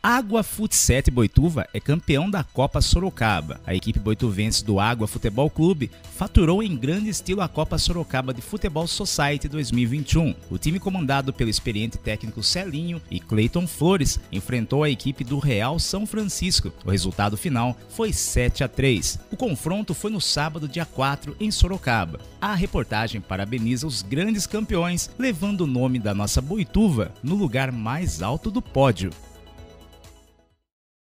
Água Futset Boituva é campeão da Copa Sorocaba. A equipe boituvense do Água Futebol Clube faturou em grande estilo a Copa Sorocaba de Futebol Society 2021. O time comandado pelo experiente técnico Celinho e Clayton Flores enfrentou a equipe do Real São Francisco. O resultado final foi 7 a 3. O confronto foi no sábado, dia 4, em Sorocaba. A reportagem parabeniza os grandes campeões, levando o nome da nossa Boituva no lugar mais alto do pódio.